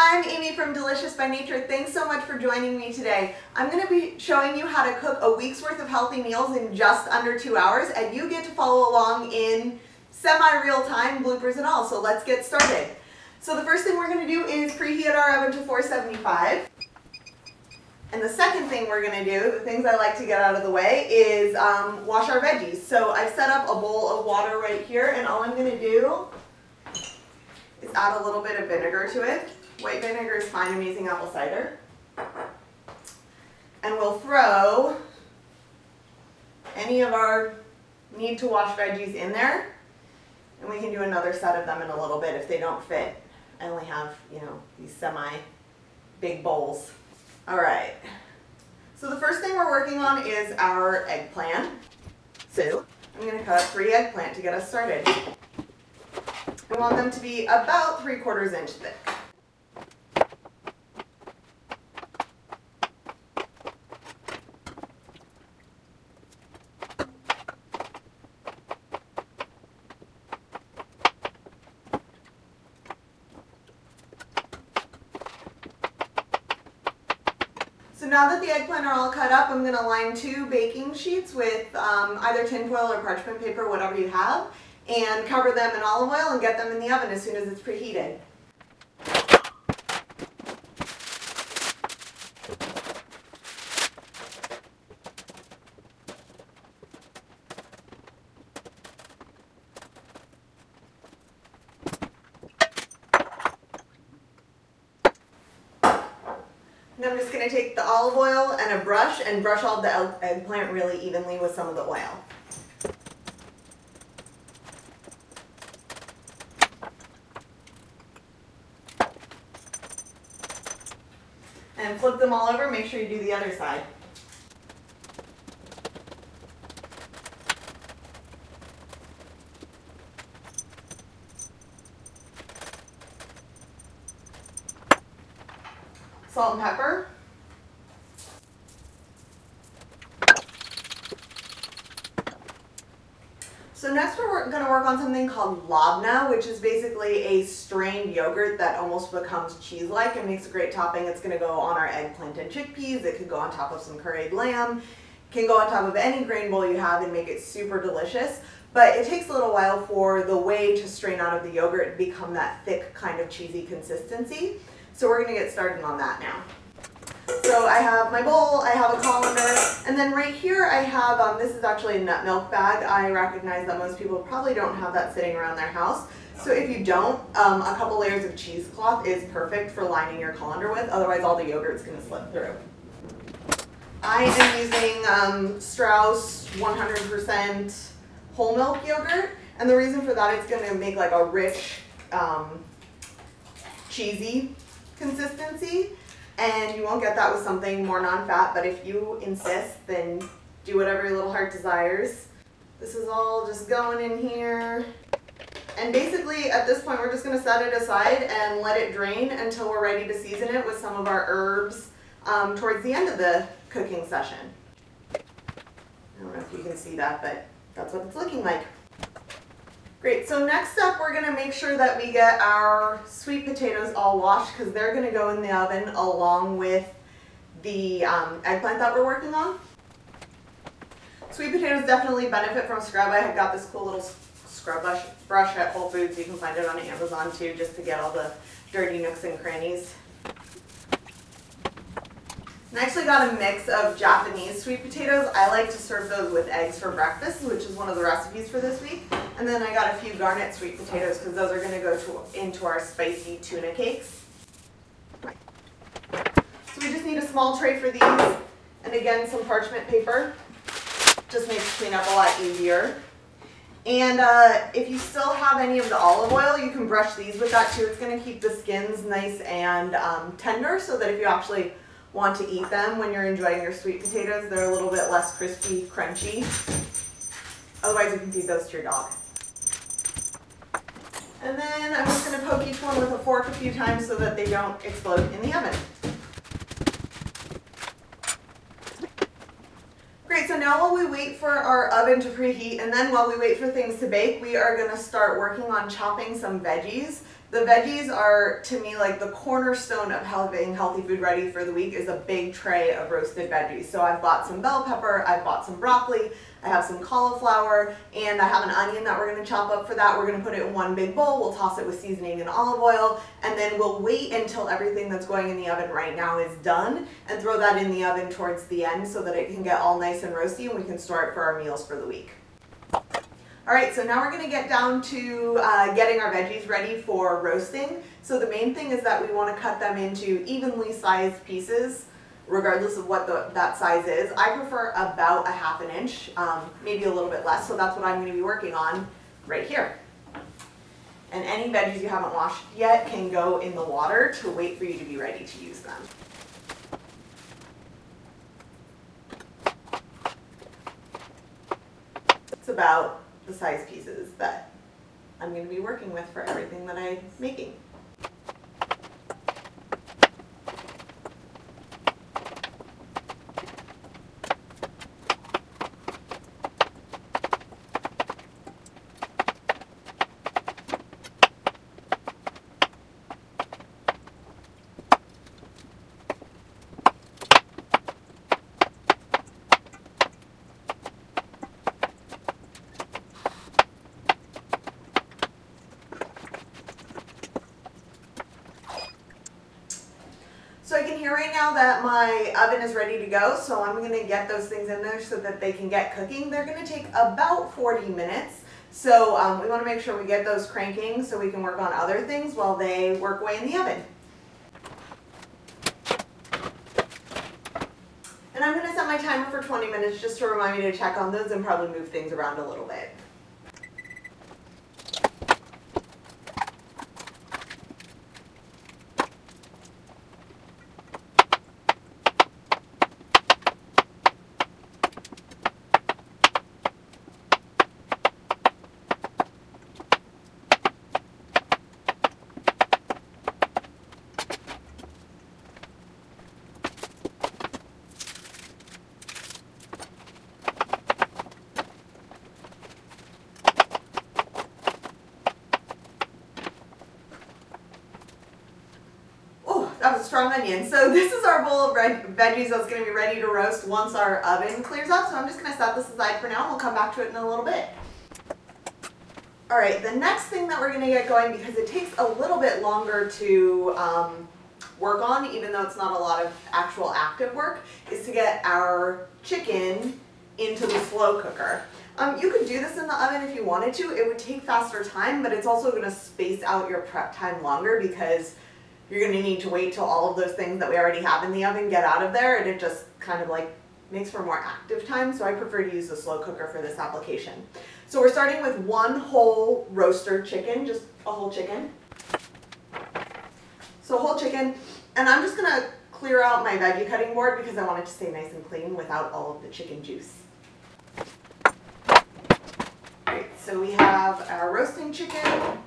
Hi, I'm Amy from Delicious by Nature. Thanks so much for joining me today. I'm going to be showing you how to cook a week's worth of healthy meals in just under two hours and you get to follow along in semi-real time, bloopers and all. So let's get started. So the first thing we're going to do is preheat our oven to 475. And the second thing we're going to do, the things I like to get out of the way, is um, wash our veggies. So I've set up a bowl of water right here and all I'm going to do is add a little bit of vinegar to it. White vinegar is fine, I'm using apple cider. And we'll throw any of our need to wash veggies in there. And we can do another set of them in a little bit if they don't fit. I only have, you know, these semi big bowls. All right. So the first thing we're working on is our eggplant. So I'm going to cut three eggplant to get us started. We want them to be about three quarters inch thick. Now that the eggplant are all cut up, I'm going to line two baking sheets with um, either tinfoil or parchment paper, whatever you have, and cover them in olive oil and get them in the oven as soon as it's preheated. And I'm just going to take the olive oil and brush all the eggplant really evenly with some of the oil. And flip them all over, make sure you do the other side. Salt and pepper. So next we're going to work on something called labna, which is basically a strained yogurt that almost becomes cheese-like and makes a great topping. It's going to go on our eggplant and chickpeas. It could go on top of some curried lamb. Can go on top of any grain bowl you have and make it super delicious. But it takes a little while for the whey to strain out of the yogurt and become that thick kind of cheesy consistency. So we're going to get started on that now. So I have my bowl, I have a colander, and then right here I have, um, this is actually a nut milk bag. I recognize that most people probably don't have that sitting around their house. So if you don't, um, a couple layers of cheesecloth is perfect for lining your colander with, otherwise all the yogurt's going to slip through. I am using um, Straus 100% whole milk yogurt, and the reason for that it's going to make like a rich, um, cheesy consistency and you won't get that with something more non-fat, but if you insist, then do whatever your little heart desires. This is all just going in here. And basically, at this point, we're just gonna set it aside and let it drain until we're ready to season it with some of our herbs um, towards the end of the cooking session. I don't know if you can see that, but that's what it's looking like. Great, so next up we're gonna make sure that we get our sweet potatoes all washed because they're gonna go in the oven along with the um, eggplant that we're working on. Sweet potatoes definitely benefit from scrub. I have got this cool little scrub brush, brush at Whole Foods. You can find it on Amazon too, just to get all the dirty nooks and crannies. I actually got a mix of Japanese sweet potatoes. I like to serve those with eggs for breakfast, which is one of the recipes for this week. And then I got a few garnet sweet potatoes because those are going to go to, into our spicy tuna cakes. So we just need a small tray for these. And again, some parchment paper. Just makes cleanup a lot easier. And uh, if you still have any of the olive oil, you can brush these with that too. It's going to keep the skins nice and um, tender so that if you actually want to eat them when you're enjoying your sweet potatoes. They're a little bit less crispy, crunchy. Otherwise, you can feed those to your dog. And then I'm just going to poke each one with a fork a few times so that they don't explode in the oven. Great, so now while we wait for our oven to preheat and then while we wait for things to bake, we are going to start working on chopping some veggies The veggies are, to me, like the cornerstone of having healthy food ready for the week is a big tray of roasted veggies. So I've bought some bell pepper, I've bought some broccoli, I have some cauliflower, and I have an onion that we're gonna chop up for that. We're gonna put it in one big bowl, we'll toss it with seasoning and olive oil, and then we'll wait until everything that's going in the oven right now is done, and throw that in the oven towards the end so that it can get all nice and roasty and we can store it for our meals for the week. All right, so now we're gonna get down to uh, getting our veggies ready for roasting. So the main thing is that we wanna cut them into evenly sized pieces, regardless of what the, that size is. I prefer about a half an inch, um, maybe a little bit less, so that's what I'm gonna be working on right here. And any veggies you haven't washed yet can go in the water to wait for you to be ready to use them. It's about the size pieces that I'm going to be working with for everything that I'm making. So I can hear right now that my oven is ready to go, so I'm gonna get those things in there so that they can get cooking. They're gonna take about 40 minutes. So um, we wanna make sure we get those cranking so we can work on other things while they work away in the oven. And I'm gonna set my timer for 20 minutes just to remind me to check on those and probably move things around a little bit. Oh, that was a strong onion. So this is our bowl of red veggies that's going to be ready to roast once our oven clears up. So I'm just going to set this aside for now and we'll come back to it in a little bit. All right, the next thing that we're going to get going because it takes a little bit longer to um, work on, even though it's not a lot of actual active work, is to get our chicken into the slow cooker. Um, you could do this in the oven if you wanted to. It would take faster time, but it's also going to space out your prep time longer because you're going to need to wait till all of those things that we already have in the oven get out of there and it just kind of like makes for more active time. So I prefer to use the slow cooker for this application. So we're starting with one whole roaster chicken, just a whole chicken. So whole chicken, and I'm just going to clear out my veggie cutting board because I want it to stay nice and clean without all of the chicken juice. Alright, so we have our roasting chicken,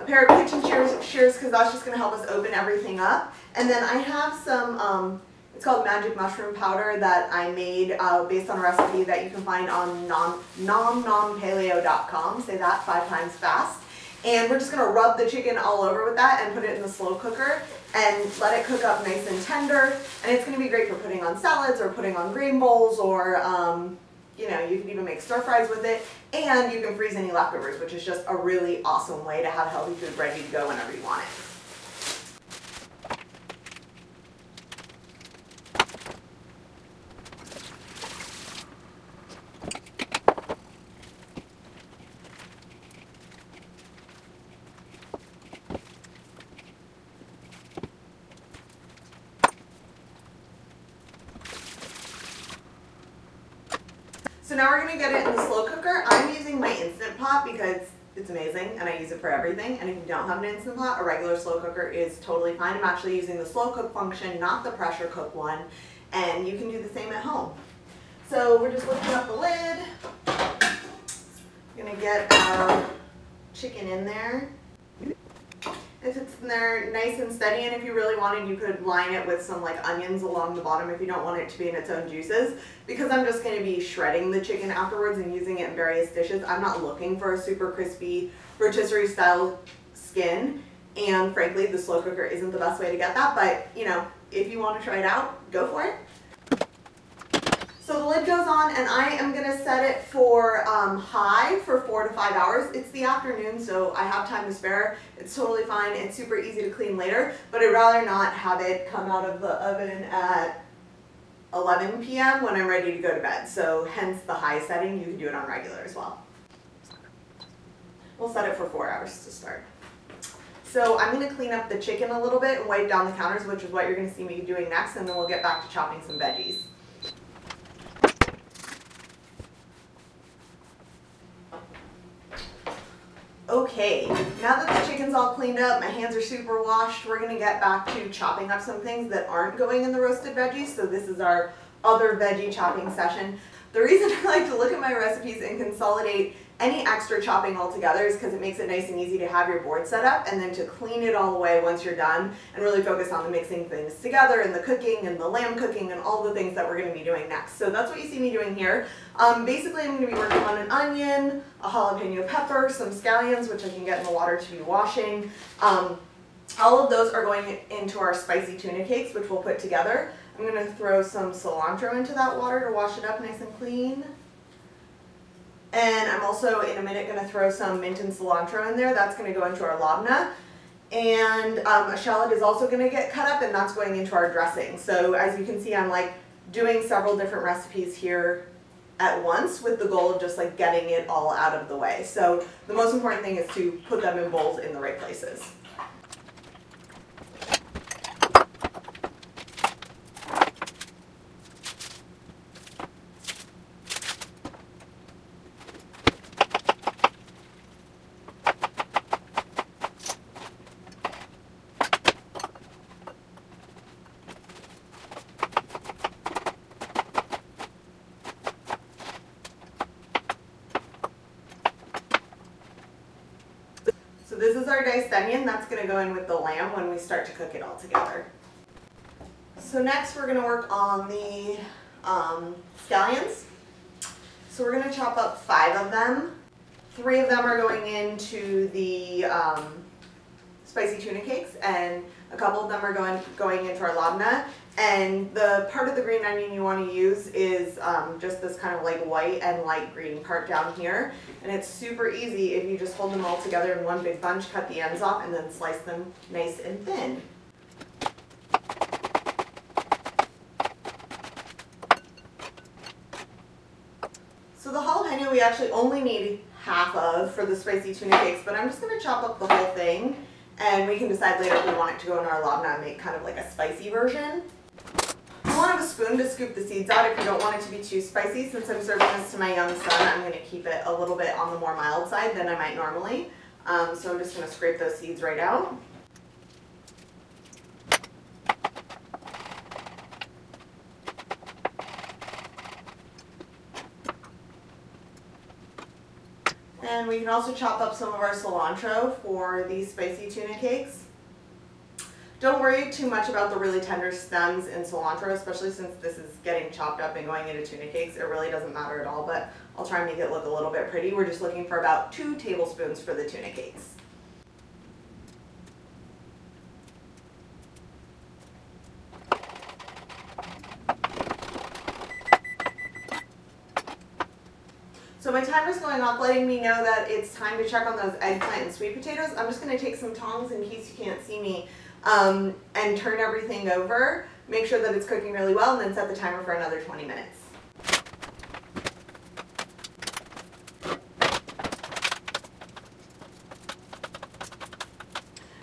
a pair of kitchen shears because that's just going to help us open everything up. And then I have some, um, it's called magic mushroom powder that I made uh, based on a recipe that you can find on nom, nomnompaleo.com. Say that five times fast. And we're just going to rub the chicken all over with that and put it in the slow cooker and let it cook up nice and tender. And it's going to be great for putting on salads or putting on grain bowls or um, you know, you can even make stir fries with it, and you can freeze any leftovers, which is just a really awesome way to have healthy food ready to go whenever you want it. So now we're gonna get it in the slow cooker. I'm using my Instant Pot because it's amazing and I use it for everything. And if you don't have an Instant Pot, a regular slow cooker is totally fine. I'm actually using the slow cook function, not the pressure cook one. And you can do the same at home. So we're just lifting up the lid. Gonna get our chicken in there. If it's in there nice and steady, and if you really wanted, you could line it with some like onions along the bottom if you don't want it to be in its own juices. Because I'm just to be shredding the chicken afterwards and using it in various dishes, I'm not looking for a super crispy rotisserie style skin. And frankly, the slow cooker isn't the best way to get that, but you know, if you want to try it out, go for it. So the lid goes on and I am gonna set it for um, high for four to five hours. It's the afternoon, so I have time to spare. It's totally fine. It's super easy to clean later, but I'd rather not have it come out of the oven at 11 p.m. when I'm ready to go to bed. So hence the high setting. You can do it on regular as well. We'll set it for four hours to start. So I'm going to clean up the chicken a little bit and wipe down the counters, which is what you're going to see me doing next, and then we'll get back to chopping some veggies. Okay, now that the chicken's all cleaned up, my hands are super washed, we're gonna get back to chopping up some things that aren't going in the roasted veggies. So this is our other veggie chopping session. The reason I like to look at my recipes and consolidate any extra chopping altogether is because it makes it nice and easy to have your board set up and then to clean it all away once you're done and really focus on the mixing things together and the cooking and the lamb cooking and all the things that we're going to be doing next. So that's what you see me doing here. Um, basically I'm going to be working on an onion, a jalapeno pepper, some scallions which I can get in the water to be washing. Um, all of those are going into our spicy tuna cakes which we'll put together. I'm going to throw some cilantro into that water to wash it up nice and clean. And I'm also in a minute going to throw some mint and cilantro in there. That's going to go into our labna. And um, a shallot is also going to get cut up and that's going into our dressing. So as you can see, I'm like doing several different recipes here at once with the goal of just like getting it all out of the way. So the most important thing is to put them in bowls in the right places. This is our diced onion. That's going to go in with the lamb when we start to cook it all together. So next we're going to work on the um, scallions. So we're going to chop up five of them. Three of them are going into the um, spicy tuna cakes and a couple of them are going, going into our labna. And the part of the green onion you want to use is um, just this kind of like white and light green part down here. And it's super easy if you just hold them all together in one big bunch, cut the ends off, and then slice them nice and thin. So the jalapeno we actually only need half of for the spicy tuna cakes, but I'm just going to chop up the whole thing and we can decide later if we want it to go in our labna and make kind of like a spicy version. Want a spoon to scoop the seeds out if you don't want it to be too spicy. Since I'm serving this to my young son, I'm going to keep it a little bit on the more mild side than I might normally. Um, so I'm just going to scrape those seeds right out. And we can also chop up some of our cilantro for these spicy tuna cakes. Don't worry too much about the really tender stems in cilantro, especially since this is getting chopped up and going into tuna cakes. It really doesn't matter at all, but I'll try and make it look a little bit pretty. We're just looking for about two tablespoons for the tuna cakes. So my timer's going off, letting me know that it's time to check on those eggplant and sweet potatoes. I'm just going to take some tongs in case you can't see me um, and turn everything over. Make sure that it's cooking really well and then set the timer for another 20 minutes.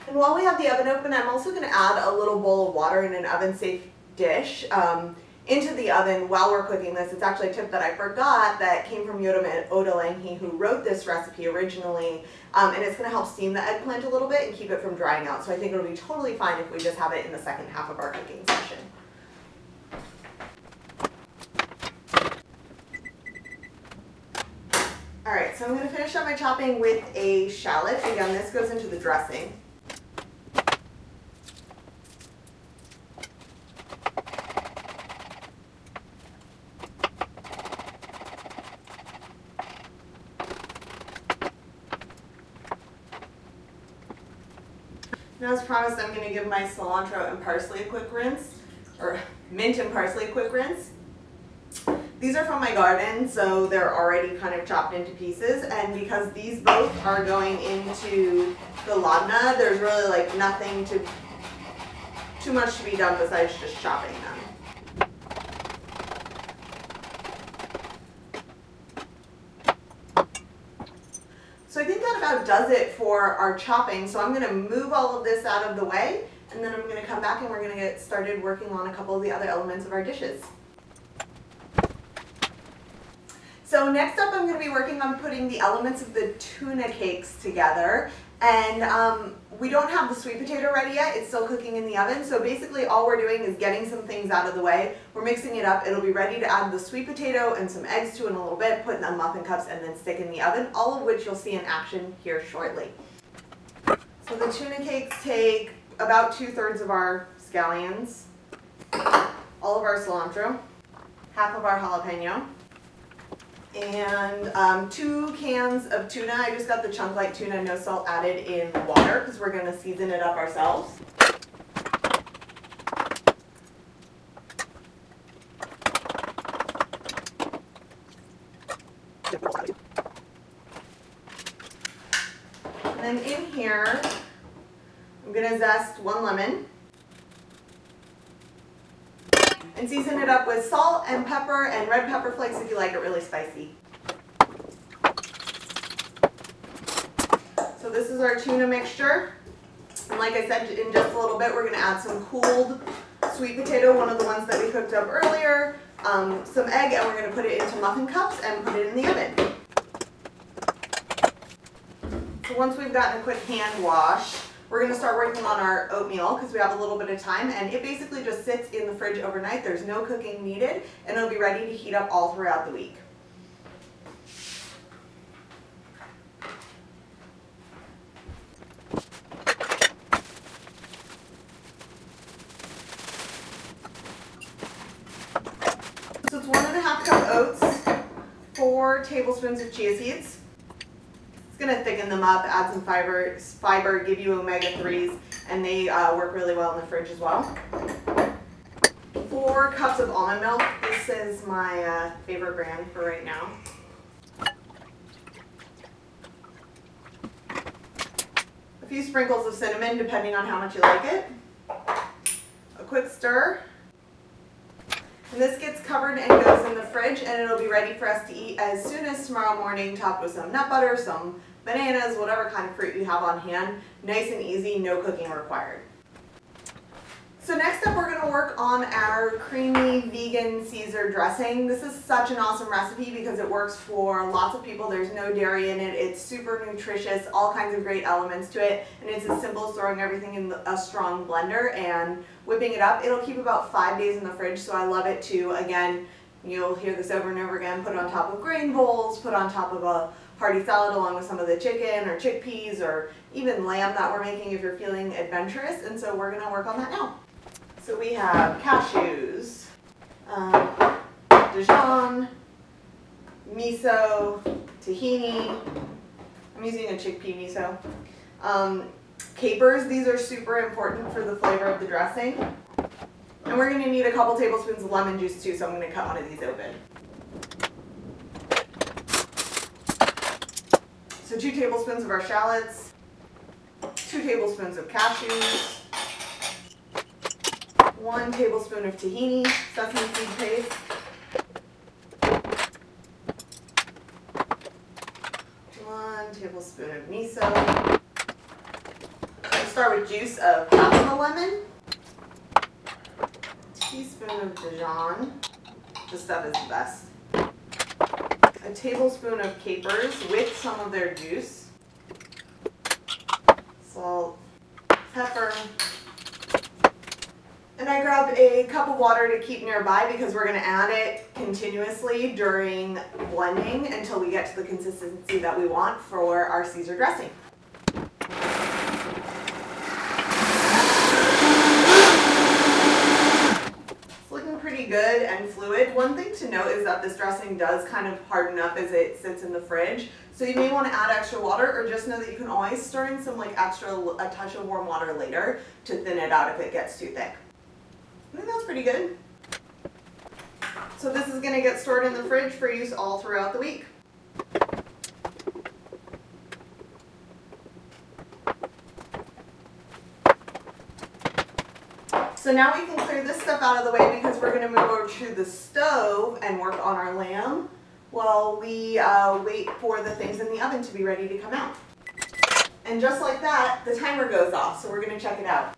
And while we have the oven open, I'm also going to add a little bowl of water in an oven safe dish. Um, into the oven while we're cooking this. It's actually a tip that I forgot that came from Yotam Ottolenghi who wrote this recipe originally um, and it's going to help steam the eggplant a little bit and keep it from drying out. So I think it'll be totally fine if we just have it in the second half of our cooking session. Alright, so I'm going to finish up my chopping with a shallot. Again, this goes into the dressing. Now as promised, I'm gonna give my cilantro and parsley a quick rinse, or mint and parsley a quick rinse. These are from my garden, so they're already kind of chopped into pieces, and because these both are going into the labneh, there's really like nothing to, too much to be done besides just chopping them. So I think that about does it for our chopping, so I'm gonna move all of this out of the way, and then I'm gonna come back and we're gonna get started working on a couple of the other elements of our dishes. So next up I'm going to be working on putting the elements of the tuna cakes together. And um, we don't have the sweet potato ready yet, it's still cooking in the oven. So basically all we're doing is getting some things out of the way. We're mixing it up, it'll be ready to add the sweet potato and some eggs to in a little bit, put in the muffin cups and then stick in the oven, all of which you'll see in action here shortly. So the tuna cakes take about two thirds of our scallions, all of our cilantro, half of our jalapeno, and um, two cans of tuna. I just got the chunk light tuna, no salt added in water because we're going to season it up ourselves. And then in here, I'm going to zest one lemon and season it up with salt and pepper and red pepper flakes if you like it really spicy. So this is our tuna mixture. And like I said, in just a little bit, we're going to add some cooled sweet potato, one of the ones that we cooked up earlier, um, some egg, and we're going to put it into muffin cups and put it in the oven. So once we've gotten a quick hand wash, we're to start working on our oatmeal because we have a little bit of time and it basically just sits in the fridge overnight. There's no cooking needed and it'll be ready to heat up all throughout the week. So it's one and a half cup oats, four tablespoons of chia seeds, it's going to thicken them up, add some fiber, fiber, give you omega-3s, and they uh, work really well in the fridge as well. Four cups of almond milk. This is my uh, favorite brand for right now. A few sprinkles of cinnamon, depending on how much you like it. A quick stir. And this gets covered and goes in the fridge and it'll be ready for us to eat as soon as tomorrow morning, topped with some nut butter, some bananas, whatever kind of fruit you have on hand. Nice and easy, no cooking required. So next up we're going to work on our creamy vegan Caesar dressing. This is such an awesome recipe because it works for lots of people. There's no dairy in it. It's super nutritious, all kinds of great elements to it. And it's as simple as throwing everything in a strong blender and whipping it up. It'll keep about five days in the fridge, so I love it too. Again, you'll hear this over and over again, put it on top of grain bowls, put on top of a hearty salad along with some of the chicken or chickpeas or even lamb that we're making if you're feeling adventurous. And so we're going to work on that now. So we have cashews, um, Dijon, miso, tahini. I'm using a chickpea miso. Um, capers, these are super important for the flavor of the dressing. And we're going to need a couple tablespoons of lemon juice too, so I'm going to cut one of these open. So two tablespoons of our shallots, two tablespoons of cashews, one tablespoon of tahini, sesame seed paste, one tablespoon of miso. Start with juice of half of a lemon, teaspoon of Dijon. This stuff is the best. A tablespoon of capers with some of their juice, salt, pepper, and I grabbed a cup of water to keep nearby because we're going to add it continuously during blending until we get to the consistency that we want for our Caesar dressing. It's looking pretty good and fluid. One thing to note is that this dressing does kind of harden up as it sits in the fridge. So you may want to add extra water or just know that you can always stir in some like extra, a touch of warm water later to thin it out if it gets too thick. I think that's pretty good. So this is going to get stored in the fridge for use all throughout the week. So now we can clear this stuff out of the way because we're going to move over to the stove and work on our lamb while we uh, wait for the things in the oven to be ready to come out. And just like that, the timer goes off, so we're going to check it out.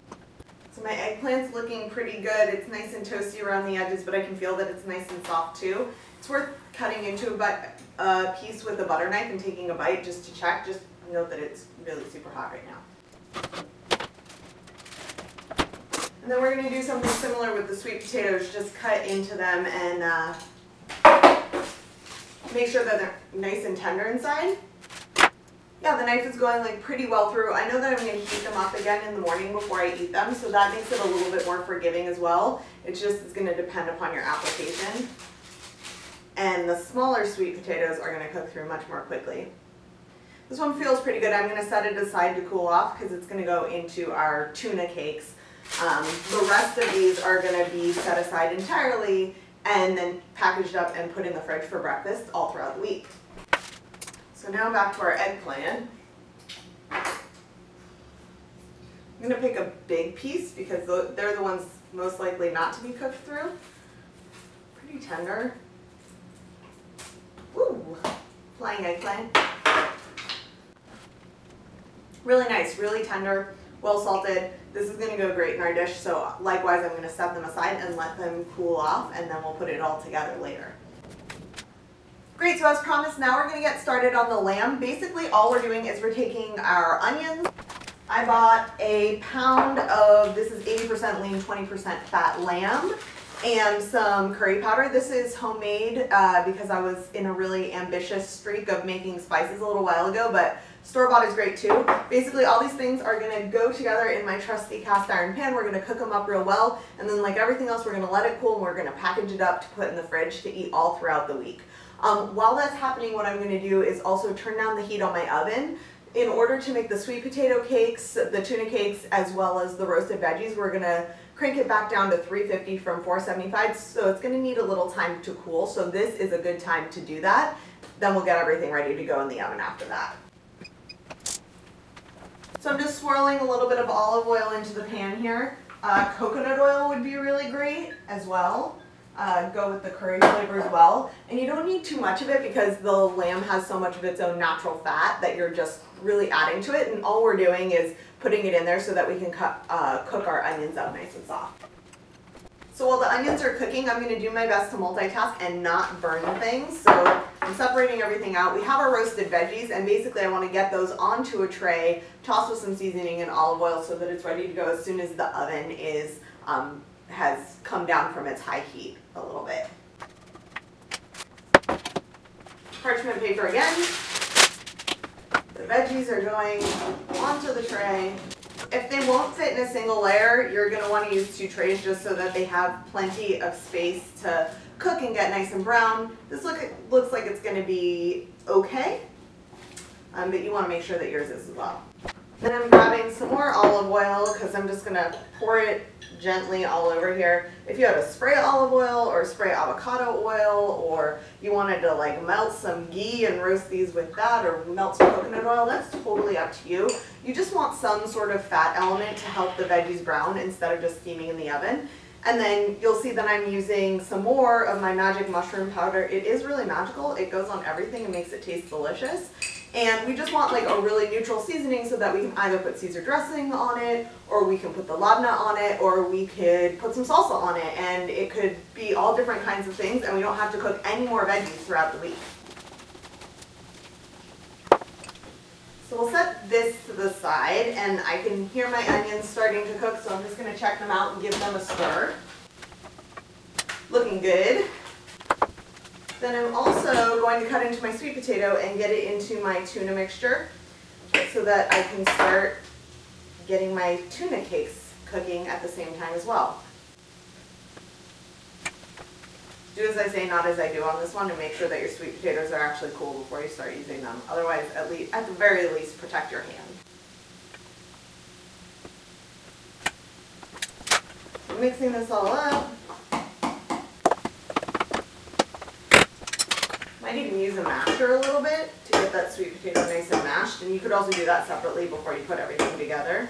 So my eggplant's looking pretty good. It's nice and toasty around the edges, but I can feel that it's nice and soft too. It's worth cutting into a, a piece with a butter knife and taking a bite just to check. Just note that it's really super hot right now. And then we're going to do something similar with the sweet potatoes, just cut into them and uh, make sure that they're nice and tender inside. Yeah, the knife is going like pretty well through. I know that I'm to heat them up again in the morning before I eat them, so that makes it a little bit more forgiving as well. It's just it's going to depend upon your application. And the smaller sweet potatoes are going to cook through much more quickly. This one feels pretty good. I'm going to set it aside to cool off because it's going to go into our tuna cakes. Um, the rest of these are going to be set aside entirely and then packaged up and put in the fridge for breakfast all throughout the week. So now back to our eggplant. I'm going to pick a big piece because they're the ones most likely not to be cooked through. Pretty tender. Ooh, flying eggplant. Really nice, really tender, well salted. This is going to go great in our dish, so likewise I'm going to set them aside and let them cool off, and then we'll put it all together later. Great, so as promised, now we're to get started on the lamb. Basically, all we're doing is we're taking our onions. I bought a pound of, this is 80% lean, 20% fat lamb, and some curry powder. This is homemade uh, because I was in a really ambitious streak of making spices a little while ago, but store-bought is great too. Basically, all these things are to go together in my trusty cast iron pan. We're to cook them up real well, and then like everything else, we're to let it cool, and we're to package it up to put in the fridge to eat all throughout the week. Um, while that's happening, what I'm going to do is also turn down the heat on my oven. In order to make the sweet potato cakes, the tuna cakes, as well as the roasted veggies, we're going to crank it back down to 350 from 475, so it's going to need a little time to cool, so this is a good time to do that. Then we'll get everything ready to go in the oven after that. So I'm just swirling a little bit of olive oil into the pan here. Uh, coconut oil would be really great as well uh, go with the curry flavor as well. And you don't need too much of it because the lamb has so much of its own natural fat that you're just really adding to it. And all we're doing is putting it in there so that we can cut, uh, cook our onions up nice and soft. So while the onions are cooking, I'm going to do my best to multitask and not burn things. So I'm separating everything out. We have our roasted veggies, and basically I want to get those onto a tray, toss with some seasoning and olive oil so that it's ready to go as soon as the oven is um, has come down from its high heat a little bit. Parchment paper again. The veggies are going onto the tray. If they won't fit in a single layer, you're going to want to use two trays just so that they have plenty of space to cook and get nice and brown. This look, looks like it's going to be okay, um, but you want to make sure that yours is as well. Then I'm grabbing some more olive oil because I'm just going to pour it gently all over here. If you had a spray olive oil or spray avocado oil or you wanted to like melt some ghee and roast these with that or melt some coconut oil, that's totally up to you. You just want some sort of fat element to help the veggies brown instead of just steaming in the oven. And then you'll see that I'm using some more of my magic mushroom powder. It is really magical. It goes on everything and makes it taste delicious. And we just want like a really neutral seasoning so that we can either put Caesar dressing on it, or we can put the labna on it, or we could put some salsa on it. And it could be all different kinds of things, and we don't have to cook any more veggies throughout the week. So we'll set this to the side, and I can hear my onions starting to cook, so I'm just going to check them out and give them a stir. Looking good. Then I'm also going to cut into my sweet potato and get it into my tuna mixture so that I can start getting my tuna cakes cooking at the same time as well. do as I say, not as I do on this one, and make sure that your sweet potatoes are actually cool before you start using them. Otherwise, at least, at the very least, protect your hand. Mixing this all up. Might even use a masher a little bit to get that sweet potato nice and mashed, and you could also do that separately before you put everything together.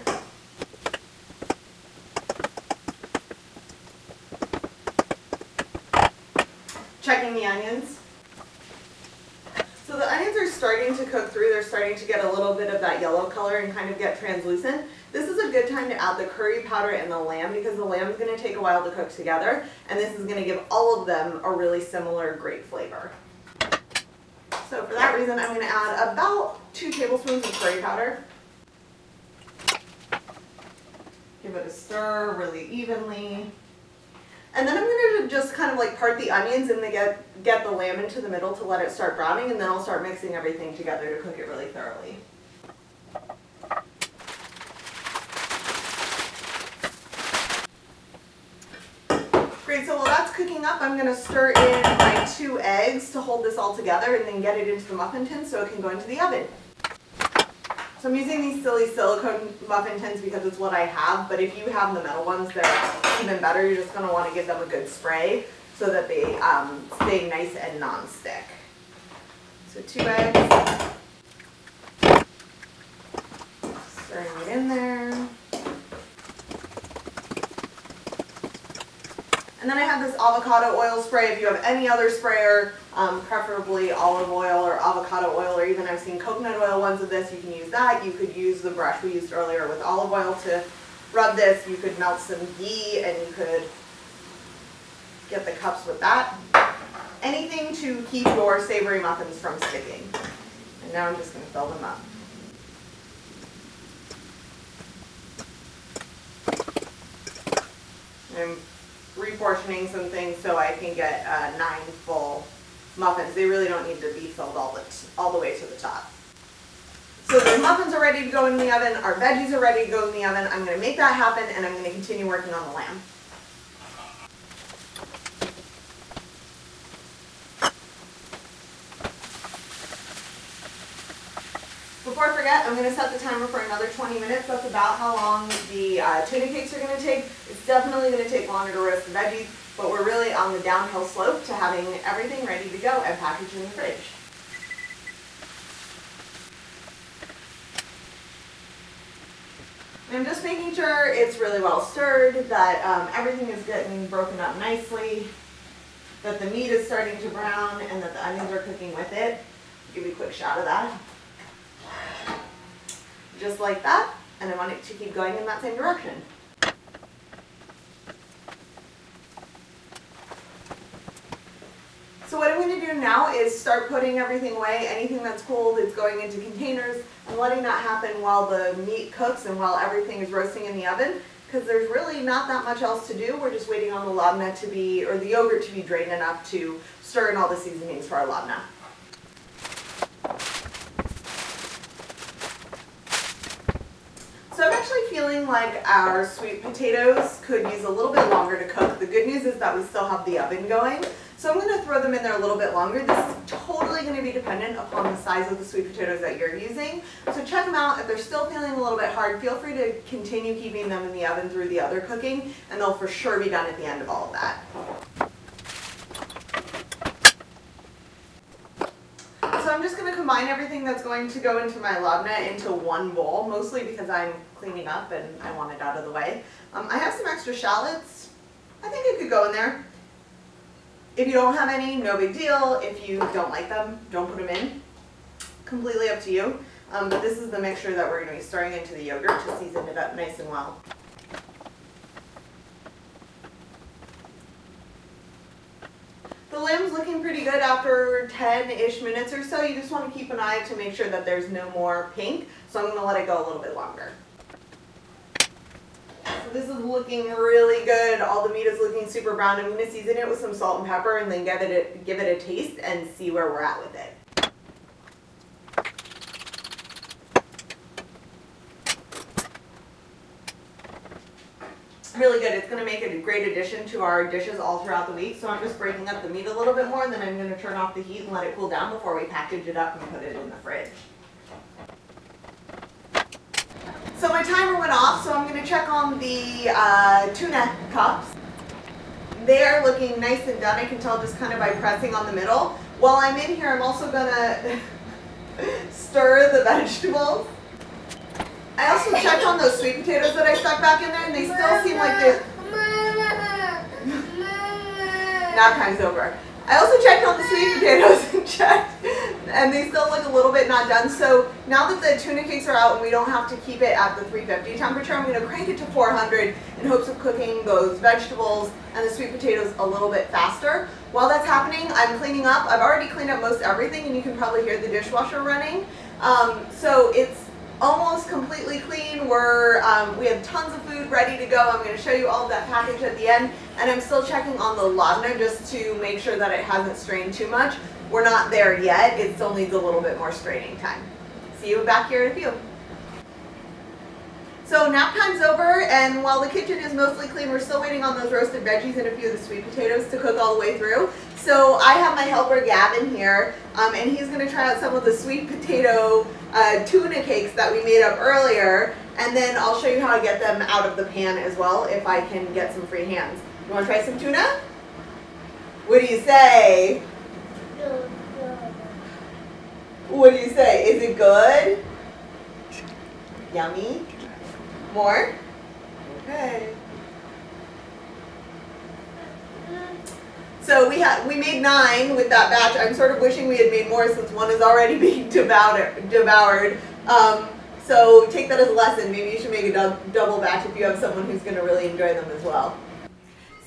Checking the onions. So the onions are starting to cook through, they're starting to get a little bit of that yellow color and kind of get translucent. This is a good time to add the curry powder and the lamb because the lamb is going to take a while to cook together and this is going to give all of them a really similar great flavor. So for that reason I'm going to add about two tablespoons of curry powder. Give it a stir really evenly. And then I'm going to just kind of like part the onions and get, get the lamb into the middle to let it start browning and then I'll start mixing everything together to cook it really thoroughly. Great, so while that's cooking up, I'm going to stir in two eggs to hold this all together and then get it into the muffin tin so it can go into the oven. So I'm using these silly silicone muffin tins because it's what I have, but if you have the metal ones, they're even better. You're just going to want to give them a good spray so that they um, stay nice and non-stick. So two eggs. Stirring it in there. And then I have this avocado oil spray. If you have any other sprayer, um, preferably olive oil or avocado oil, or even I've seen coconut oil ones of this, you can use that. You could use the brush we used earlier with olive oil to rub this. You could melt some ghee and you could get the cups with that. Anything to keep your savory muffins from sticking. And now I'm just going to fill them up. I'm reportioning some things so I can get uh, nine full muffins. They really don't need to be filled all the, all the way to the top. So the muffins are ready to go in the oven, our veggies are ready to go in the oven. I'm going to make that happen and I'm going to continue working on the lamb. Before I forget, I'm going to set the timer for another 20 minutes. That's about how long the uh, tuna cakes are going to take. It's definitely going to take longer to roast the veggies, but we're really on the downhill slope to having everything ready to go and packaged in the fridge. I'm just making sure it's really well stirred, that um, everything is getting broken up nicely, that the meat is starting to brown, and that the onions are cooking with it. I'll give you a quick shot of that. Just like that, and I want it to keep going in that same direction. So what I'm going to do now is start putting everything away. Anything that's cold is going into containers and letting that happen while the meat cooks and while everything is roasting in the oven because there's really not that much else to do. We're just waiting on the labneh to be, or the yogurt to be drained enough to stir in all the seasonings for our labneh. So I'm actually feeling like our sweet potatoes could use a little bit longer to cook. The good news is that we still have the oven going. So I'm going to throw them in there a little bit longer. This is totally going to be dependent upon the size of the sweet potatoes that you're using. So check them out. If they're still feeling a little bit hard, feel free to continue keeping them in the oven through the other cooking, and they'll for sure be done at the end of all of that. So I'm just going to combine everything that's going to go into my labneh into one bowl, mostly because I'm cleaning up and I want it out of the way. Um, I have some extra shallots. I think it could go in there. If you don't have any, no big deal. If you don't like them, don't put them in. Completely up to you. Um, but this is the mixture that we're going to be stirring into the yogurt to season it up nice and well. The lamb's looking pretty good after 10-ish minutes or so. You just want to keep an eye to make sure that there's no more pink. So I'm going to let it go a little bit longer. So this is looking really good. All the meat is looking super brown. I'm going to season it with some salt and pepper and then give it a, give it a taste and see where we're at with it. Really good. It's going to make a great addition to our dishes all throughout the week. So I'm just breaking up the meat a little bit more, and then I'm going to turn off the heat and let it cool down before we package it up and put it in the fridge. So my timer went off, so I'm going to check on the uh, tuna cups. They are looking nice and done. I can tell just kind of by pressing on the middle. While I'm in here, I'm also going to stir the vegetables. I also checked on those sweet potatoes that I stuck back in there, and they still seem like they're... Nap time's over. I also checked on the sweet potatoes and checked, and they still look a little bit not done. So now that the tuna cakes are out and we don't have to keep it at the 350 temperature, I'm going to crank it to 400 in hopes of cooking those vegetables and the sweet potatoes a little bit faster. While that's happening, I'm cleaning up. I've already cleaned up most everything, and you can probably hear the dishwasher running. Um, so it's almost completely clean. We're, um, we have tons of food ready to go. I'm going to show you all of that package at the end. And I'm still checking on the labneh just to make sure that it hasn't strained too much. We're not there yet. It still needs a little bit more straining time. See you back here in a few. So nap time's over, and while the kitchen is mostly clean, we're still waiting on those roasted veggies and a few of the sweet potatoes to cook all the way through. So I have my helper Gavin here, um, and he's going to try out some of the sweet potato uh, tuna cakes that we made up earlier, and then I'll show you how to get them out of the pan as well if I can get some free hands. You want to try some tuna? What do you say? What do you say? Is it good? Yummy? More? Okay. So we had we made nine with that batch. I'm sort of wishing we had made more since one is already being devoured. devoured. Um, so take that as a lesson. Maybe you should make a double batch if you have someone who's going to really enjoy them as well.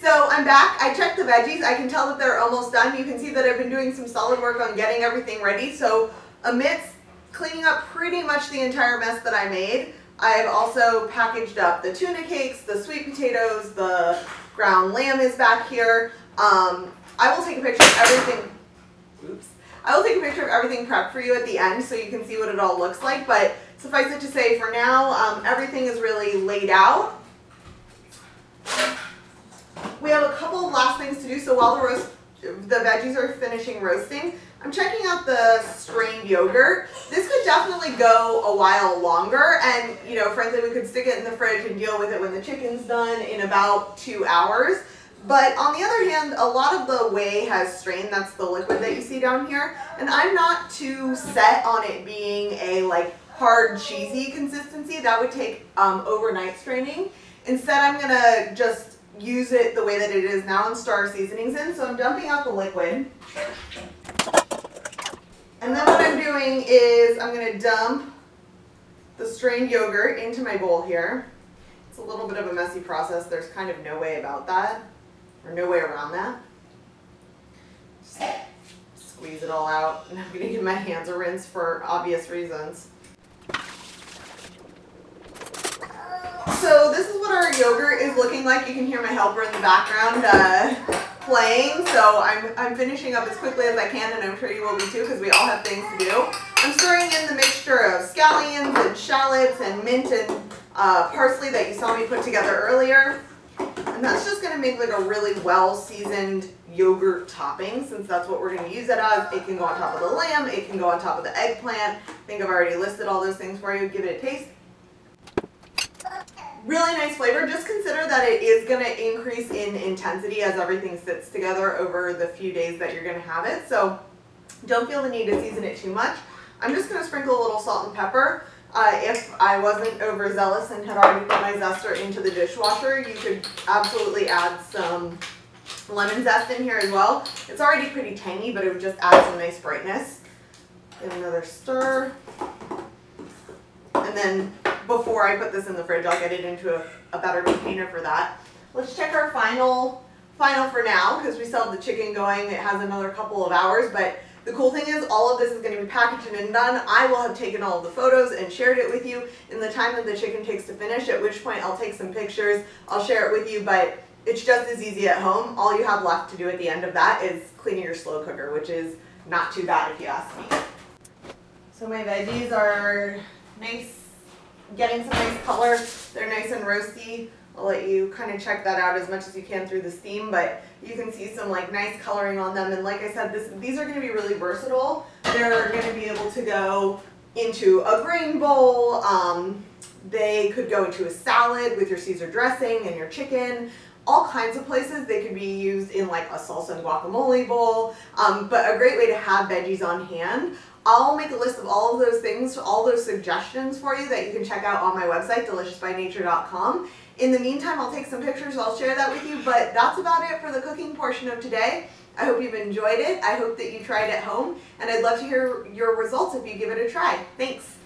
So I'm back. I checked the veggies. I can tell that they're almost done. You can see that I've been doing some solid work on getting everything ready. So amidst cleaning up pretty much the entire mess that I made, I've also packaged up the tuna cakes, the sweet potatoes, the ground lamb is back here. Um, I will take a picture of everything. Oops. I will take a picture of everything prepped for you at the end so you can see what it all looks like. But suffice it to say, for now, um, everything is really laid out. We have a couple of last things to do. So while the roast, the veggies are finishing roasting, I'm checking out the strained yogurt. This could definitely go a while longer and, you know, frankly, we could stick it in the fridge and deal with it when the chicken's done in about two hours. But on the other hand, a lot of the whey has strain. That's the liquid that you see down here. And I'm not too set on it being a like hard cheesy consistency. That would take um, overnight straining. Instead, I'm to just use it the way that it is now and star seasonings in. So I'm dumping out the liquid. And then what I'm doing is I'm going to dump the strained yogurt into my bowl here. It's a little bit of a messy process. There's kind of no way about that, or no way around that. Just squeeze it all out. And I'm going to give my hands a rinse for obvious reasons. So this is what our yogurt is looking like. You can hear my helper in the background. Uh, playing, so I'm, I'm finishing up as quickly as I can, and I'm sure you will be too, because we all have things to do. I'm stirring in the mixture of scallions and shallots and mint and uh, parsley that you saw me put together earlier. And that's just going to make like a really well-seasoned yogurt topping, since that's what we're going to use it as. It can go on top of the lamb, it can go on top of the eggplant. I think I've already listed all those things for you. Give it a taste really nice flavor. Just consider that it is going to increase in intensity as everything sits together over the few days that you're going to have it. So don't feel the need to season it too much. I'm just going to sprinkle a little salt and pepper. Uh, if I wasn't overzealous and had already put my zester into the dishwasher, you could absolutely add some lemon zest in here as well. It's already pretty tangy, but it would just add some nice brightness. Give another stir. And then before I put this in the fridge, I'll get it into a, a better container for that. Let's check our final, final for now, because we still have the chicken going. It has another couple of hours, but the cool thing is all of this is going to be packaged and done. I will have taken all of the photos and shared it with you in the time that the chicken takes to finish, at which point I'll take some pictures. I'll share it with you, but it's just as easy at home. All you have left to do at the end of that is cleaning your slow cooker, which is not too bad if you ask me. So my veggies are nice getting some nice color. They're nice and roasty. I'll let you kind of check that out as much as you can through the steam, but you can see some like nice coloring on them. And like I said, this, these are going to be really versatile. They're going to be able to go into a grain bowl. Um, they could go into a salad with your Caesar dressing and your chicken. All kinds of places. They could be used in like a salsa and guacamole bowl. Um, but a great way to have veggies on hand. I'll make a list of all of those things, all those suggestions for you that you can check out on my website, deliciousbynature.com. In the meantime, I'll take some pictures, I'll share that with you, but that's about it for the cooking portion of today. I hope you've enjoyed it. I hope that you tried it at home, and I'd love to hear your results if you give it a try. Thanks.